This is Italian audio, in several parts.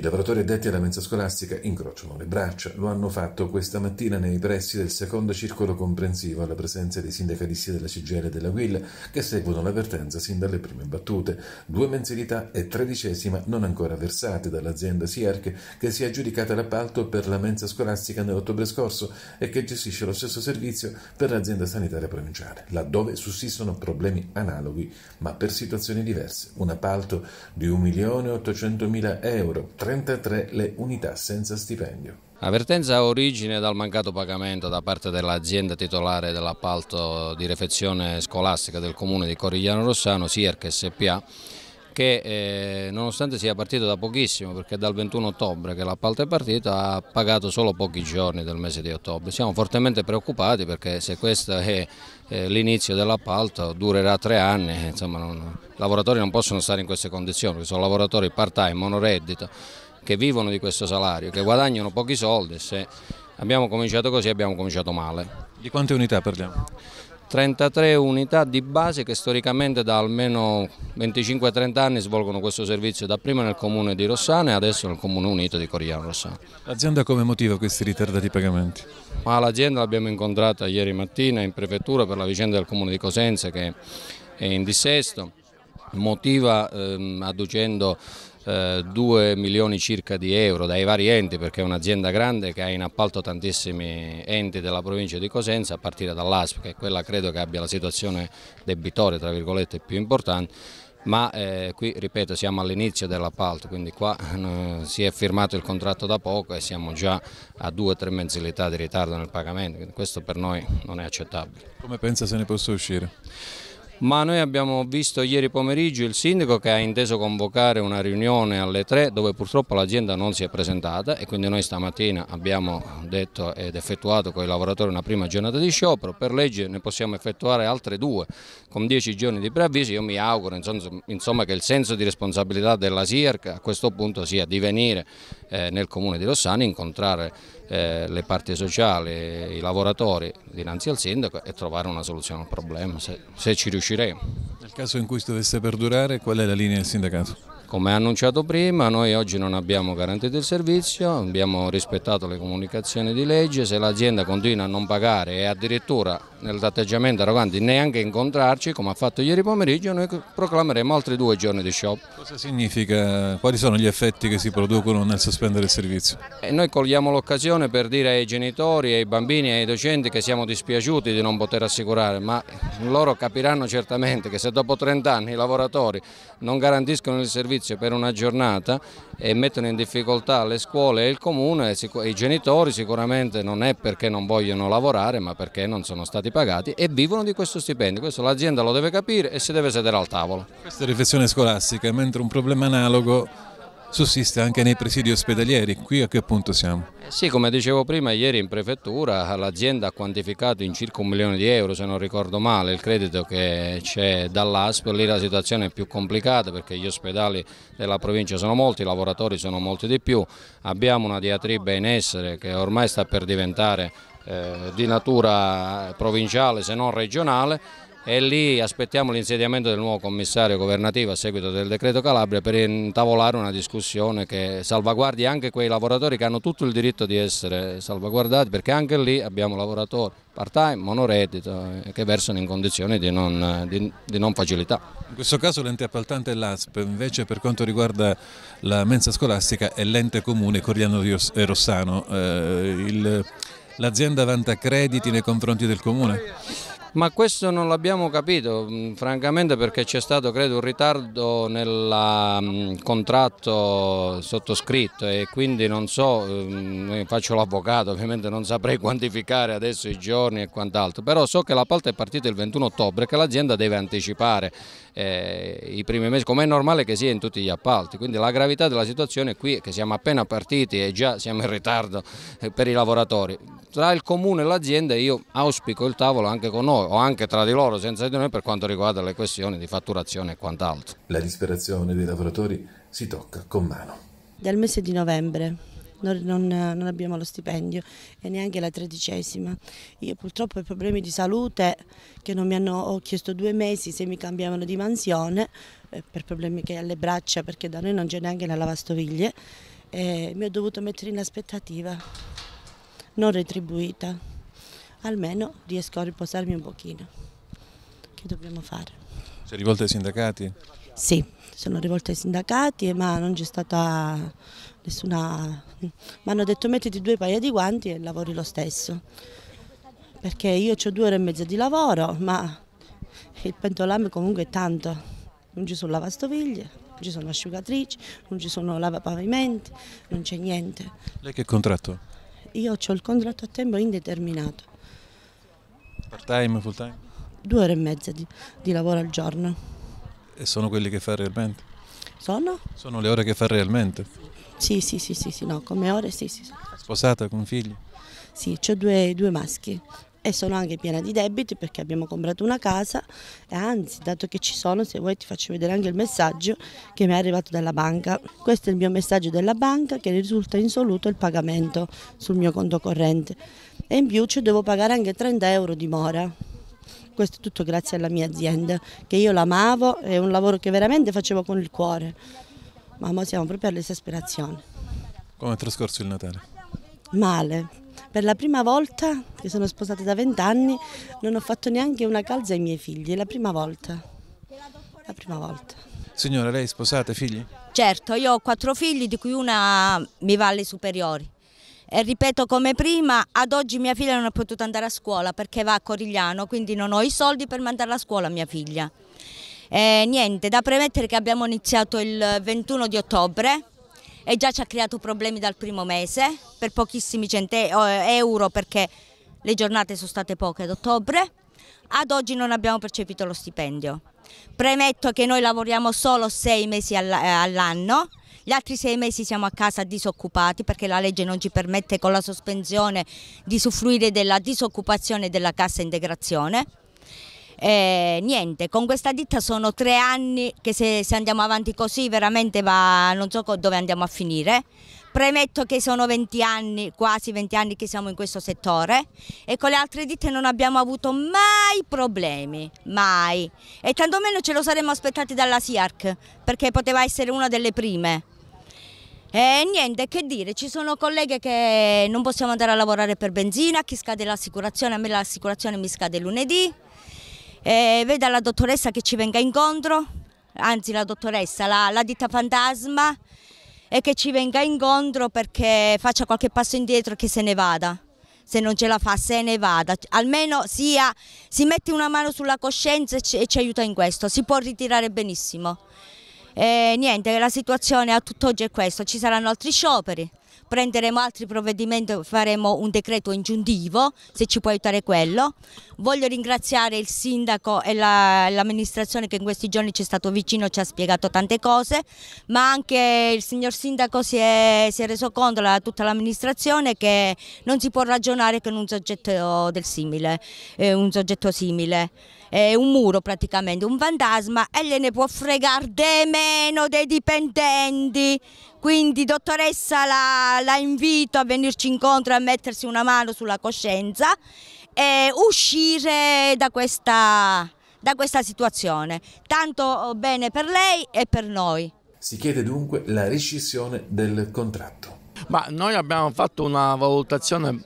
I lavoratori addetti alla mensa scolastica incrociano le braccia. Lo hanno fatto questa mattina nei pressi del secondo circolo comprensivo alla presenza dei sindacalisti della CGL e della WIL che seguono l'avvertenza sin dalle prime battute. Due mensilità e tredicesima non ancora versate dall'azienda SIARC che si è aggiudicata l'appalto per la mensa scolastica nell'ottobre scorso e che gestisce lo stesso servizio per l'azienda sanitaria provinciale, laddove sussistono problemi analoghi ma per situazioni diverse. Un appalto di 1.800.000 euro 33 le unità senza stipendio. L'avvertenza ha origine dal mancato pagamento da parte dell'azienda titolare dell'appalto di refezione scolastica del comune di Corigliano Rossano, SIERC SPA, che eh, nonostante sia partito da pochissimo, perché dal 21 ottobre che l'appalto è partito, ha pagato solo pochi giorni del mese di ottobre. Siamo fortemente preoccupati perché se questo è eh, l'inizio dell'appalto durerà tre anni, insomma, non, i lavoratori non possono stare in queste condizioni, sono lavoratori part-time, monoreddito, che vivono di questo salario, che guadagnano pochi soldi, se abbiamo cominciato così abbiamo cominciato male. Di quante unità parliamo? 33 unità di base che storicamente da almeno 25-30 anni svolgono questo servizio, dapprima nel comune di Rossano e adesso nel comune unito di Corigliano Rossano. L'azienda come motiva questi ritardati pagamenti? L'azienda l'abbiamo incontrata ieri mattina in prefettura per la vicenda del comune di Cosenza che è in dissesto, motiva ehm, adducendo 2 eh, milioni circa di euro dai vari enti perché è un'azienda grande che ha in appalto tantissimi enti della provincia di Cosenza a partire dall'ASP che è quella credo che abbia la situazione debitoria tra virgolette più importante ma eh, qui ripeto siamo all'inizio dell'appalto quindi qua eh, si è firmato il contratto da poco e siamo già a due o tre mensilità di ritardo nel pagamento quindi questo per noi non è accettabile. Come pensa se ne possa uscire? Ma noi abbiamo visto ieri pomeriggio il sindaco che ha inteso convocare una riunione alle 3 dove purtroppo l'azienda non si è presentata e quindi noi stamattina abbiamo detto ed effettuato con i lavoratori una prima giornata di sciopero, per legge ne possiamo effettuare altre due con 10 giorni di preavviso, io mi auguro insomma, che il senso di responsabilità della SIERC a questo punto sia di venire eh, nel comune di Rossano, incontrare eh, le parti sociali, i lavoratori dinanzi al sindaco e trovare una soluzione al problema, se, se ci riusciremo. Nel caso in cui dovesse perdurare, qual è la linea del sindacato? Come annunciato prima, noi oggi non abbiamo garantito il servizio, abbiamo rispettato le comunicazioni di legge, se l'azienda continua a non pagare e addirittura nell'atteggiamento arroganti neanche incontrarci, come ha fatto ieri pomeriggio, noi proclameremo altri due giorni di shop. Cosa significa? Quali sono gli effetti che si producono nel sospendere il servizio? E noi cogliamo l'occasione per dire ai genitori, ai bambini e ai docenti che siamo dispiaciuti di non poter assicurare, ma loro capiranno certamente che se dopo 30 anni i lavoratori non garantiscono il servizio servizio per una giornata e mettono in difficoltà le scuole e il comune, i genitori sicuramente non è perché non vogliono lavorare ma perché non sono stati pagati e vivono di questo stipendio, questo l'azienda lo deve capire e si deve sedere al tavolo. Questa è riflessione scolastica, mentre un problema analogo sussiste anche nei presidi ospedalieri, qui a che punto siamo? Eh sì, come dicevo prima, ieri in prefettura l'azienda ha quantificato in circa un milione di euro, se non ricordo male, il credito che c'è dall'ASP, lì la situazione è più complicata perché gli ospedali della provincia sono molti, i lavoratori sono molti di più, abbiamo una diatriba in essere che ormai sta per diventare eh, di natura provinciale se non regionale e lì aspettiamo l'insediamento del nuovo commissario governativo a seguito del decreto Calabria per intavolare una discussione che salvaguardi anche quei lavoratori che hanno tutto il diritto di essere salvaguardati perché anche lì abbiamo lavoratori part-time, monoreddito che versano in condizioni di non, di, di non facilità. In questo caso l'ente appaltante è l'ASP, invece per quanto riguarda la mensa scolastica è l'ente comune Corigliano e Rossano. Eh, l'azienda vanta crediti nei confronti del comune? Ma questo non l'abbiamo capito, mm, francamente perché c'è stato credo un ritardo nel mm, contratto sottoscritto e quindi non so, mm, faccio l'avvocato, ovviamente non saprei quantificare adesso i giorni e quant'altro, però so che l'appalto è partita il 21 ottobre e che l'azienda deve anticipare eh, i primi mesi, come è normale che sia in tutti gli appalti, quindi la gravità della situazione qui è che siamo appena partiti e già siamo in ritardo eh, per i lavoratori. Tra il comune e l'azienda io auspico il tavolo anche con noi o anche tra di loro senza di noi per quanto riguarda le questioni di fatturazione e quant'altro. La disperazione dei lavoratori si tocca con mano. Dal mese di novembre non, non, non, abbiamo lo stipendio e neanche la tredicesima. Io purtroppo ho problemi di salute che non mi hanno, ho chiesto due mesi se mi cambiavano di mansione eh, per problemi che alle braccia perché da noi non c'è neanche la lavastoviglie e mi ho dovuto mettere in aspettativa, non retribuita. Almeno riesco a riposarmi un pochino. Che dobbiamo fare? Sei rivolta ai sindacati? Sì, sono rivolta ai sindacati ma non c'è stata nessuna... mi hanno detto mettiti due paia di guanti e lavori lo stesso. Perché io ho due ore e mezza di lavoro, ma il pentolame comunque è tanto. Non ci sono lavastoviglie, non ci sono asciugatrici, non ci sono lavapavimenti, non c'è niente. Lei che contratto? Io ho il contratto a tempo indeterminato. Part time, full time? Due ore e mezza di, di lavoro al giorno. E sono quelli che fa realmente? Sono? Sono le ore che fa realmente? Sì, sì, sì, sì, sì no, come ore sì, sì. Sposata con figli? Sì, ho due, due maschi e sono anche piena di debiti perché abbiamo comprato una casa e anzi, dato che ci sono, se vuoi ti faccio vedere anche il messaggio che mi è arrivato dalla banca. Questo è il mio messaggio della banca che risulta insoluto il pagamento sul mio conto corrente e in più ci devo pagare anche 30 euro di mora. Questo è tutto grazie alla mia azienda, che io l'amavo, è un lavoro che veramente facevo con il cuore, ma ora siamo proprio all'esasperazione. Come è trascorso il Natale? Male, per la prima volta, che sono sposata da vent'anni, non ho fatto neanche una calza ai miei figli, è la prima volta. La prima volta. Signora, lei è sposata, figli? Certo, io ho quattro figli, di cui una mi va alle superiori. E ripeto come prima, ad oggi mia figlia non è potuta andare a scuola perché va a Corigliano, quindi non ho i soldi per mandarla a scuola mia figlia. E niente, da premettere che abbiamo iniziato il 21 di ottobre e già ci ha creato problemi dal primo mese per pochissimi euro perché le giornate sono state poche ad ottobre. Ad oggi non abbiamo percepito lo stipendio. Premetto che noi lavoriamo solo sei mesi all'anno gli altri sei mesi siamo a casa disoccupati perché la legge non ci permette con la sospensione di soffruire della disoccupazione della cassa integrazione. E niente, con questa ditta sono tre anni che se, se andiamo avanti così veramente va, non so dove andiamo a finire. Premetto che sono 20 anni, quasi 20 anni che siamo in questo settore e con le altre ditte non abbiamo avuto mai problemi, mai. E tantomeno ce lo saremmo aspettati dalla SIARC perché poteva essere una delle prime. E niente, che dire, ci sono colleghe che non possiamo andare a lavorare per benzina, chi scade l'assicurazione, a me l'assicurazione mi scade lunedì, e veda la dottoressa che ci venga incontro, anzi la dottoressa, la, la ditta fantasma, e che ci venga incontro perché faccia qualche passo indietro e che se ne vada. Se non ce la fa, se ne vada. Almeno sia, si mette una mano sulla coscienza e ci, e ci aiuta in questo. Si può ritirare benissimo. E niente, la situazione a tutt'oggi è questa, ci saranno altri scioperi, prenderemo altri provvedimenti, faremo un decreto ingiuntivo, se ci può aiutare quello. Voglio ringraziare il sindaco e l'amministrazione che in questi giorni ci è stato vicino, ci ha spiegato tante cose, ma anche il signor sindaco si è, si è reso conto, la, tutta l'amministrazione, che non si può ragionare con un soggetto del simile, eh, un soggetto simile. È un muro praticamente, un fantasma e gliene può fregare de meno dei dipendenti. Quindi dottoressa la, la invito a venirci incontro a mettersi una mano sulla coscienza e uscire da questa, da questa situazione. Tanto bene per lei e per noi. Si chiede dunque la rescissione del contratto. Ma noi abbiamo fatto una valutazione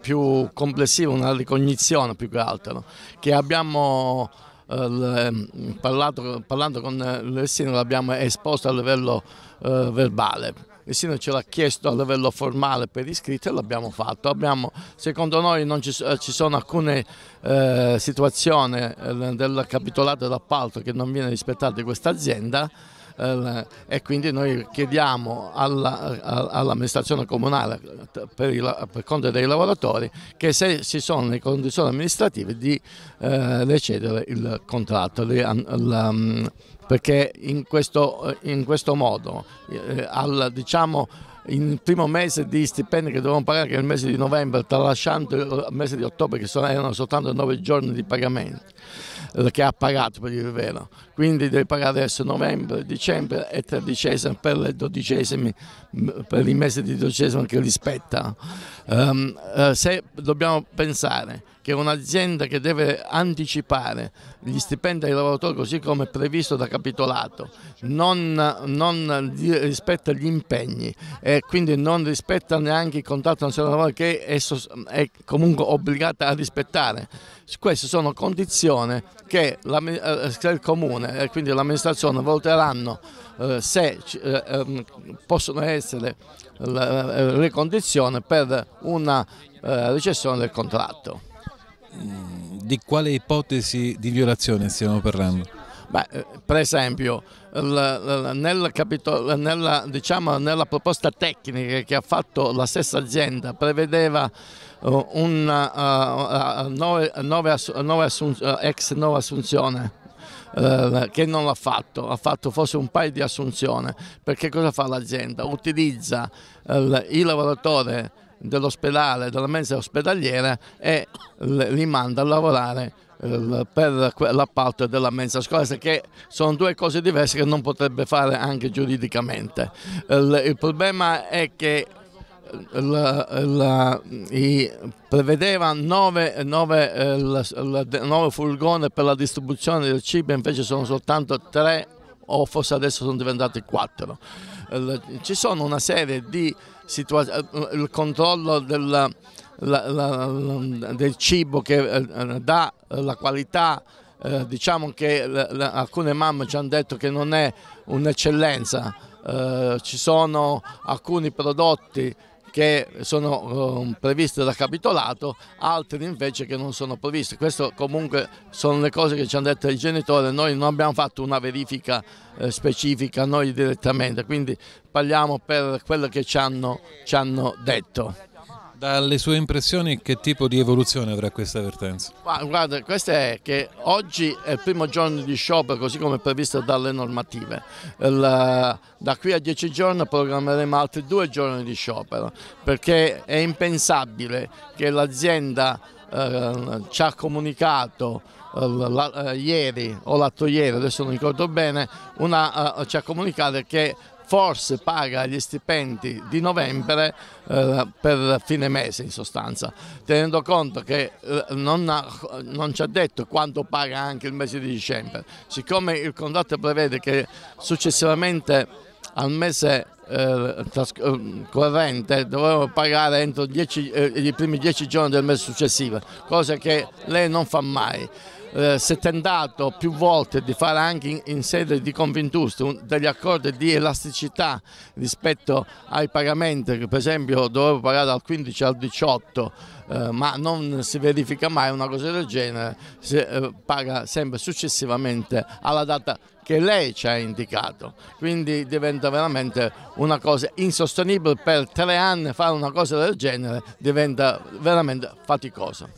più complessiva, una ricognizione più che altro, che abbiamo eh, parlato, parlando con il Sino l'abbiamo esposto a livello eh, verbale. Il Sino ce l'ha chiesto a livello formale per iscritto e l'abbiamo fatto. Abbiamo, secondo noi ci, ci sono alcune eh, situazioni eh, del capitolato d'appalto che non viene rispettato di questa azienda eh, e quindi noi chiediamo all'amministrazione comunale per, il, per, conto dei lavoratori che se ci sono le condizioni amministrative di eh, recedere il contratto. Di, la, perché in questo, in questo modo eh, al, diciamo, il primo mese di stipendi che dovevamo pagare che è il mese di novembre, tralasciando il mese di ottobre che sono, erano soltanto nove giorni di pagamento che ha pagato per il vero, quindi deve pagare adesso novembre, dicembre e tredicesimo per le dodicesimi, per i mesi di dodicesimo che rispetta. Um, uh, se dobbiamo pensare che un'azienda che deve anticipare gli stipendi ai lavoratori così come previsto da capitolato non, non rispetta gli impegni e quindi non rispetta neanche il contratto nazionale lavoro che è, comunque obbligata a rispettare. Queste sono condizioni che eh, il comune e quindi l'amministrazione voteranno eh, se eh, ehm, possono essere le condizioni per una recessione del contratto. Di quale ipotesi di violazione stiamo parlando? Beh, per esempio, nel capitolo, nella, diciamo, nella, proposta tecnica che ha fatto la stessa azienda prevedeva uh, una uh, nuove, nuove, nuove assunz- ex nuova assunzione uh, che non l'ha fatto, ha fatto forse un paio di assunzioni, perché cosa fa l'azienda? Utilizza il lavoratore dell'ospedale, della mensa ospedaliera e li manda a lavorare per l'appalto della mensa scolastica che sono due cose diverse che non potrebbe fare anche giuridicamente. Il, problema è che la, la, i, prevedeva nove, nove, nove furgoni per la distribuzione del cibo, invece sono soltanto tre o forse adesso sono diventati quattro. Ci sono una serie di il controllo della, la, la, del cibo che eh, dà la qualità, eh, diciamo che alcune mamme ci hanno detto che non è un'eccellenza, eh, ci sono alcuni prodotti che sono uh, previsti da capitolato, altri invece che non sono previsti. Queste comunque sono le cose che ci hanno detto i genitori, noi non abbiamo fatto una verifica eh, specifica noi direttamente, quindi parliamo per quello che ci hanno, ci hanno detto. Dalle sue impressioni che tipo di evoluzione avrà questa avvertenza? Guarda, questo è che oggi è il primo giorno di sciopero così come previsto dalle normative. Il, da qui a dieci giorni programmeremo altri due giorni di sciopero perché è impensabile che l'azienda eh, ci ha comunicato eh, eh, ieri o l'altro ieri, adesso non ricordo bene, una, eh, ci ha comunicato che forse paga gli stipendi di novembre eh, per fine mese in sostanza, tenendo conto che eh, non, ha, non, ci ha detto quanto paga anche il mese di dicembre. Siccome il contratto prevede che successivamente al mese eh, eh corrente dovevo pagare entro dieci, eh, i primi dieci giorni del mese successivo, cosa che lei non fa mai eh, si è tentato più volte di fare anche in, in sede di Convintusti degli accordi di elasticità rispetto ai pagamenti che per esempio dovevo pagare dal 15 al 18 eh, ma non si verifica mai una cosa del genere, si eh, paga sempre successivamente alla data che lei ci ha indicato, quindi diventa veramente una cosa insostenibile per tre anni fare una cosa del genere, diventa veramente faticosa.